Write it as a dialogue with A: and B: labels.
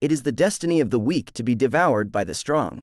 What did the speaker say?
A: It is the destiny of the weak to be devoured by the strong.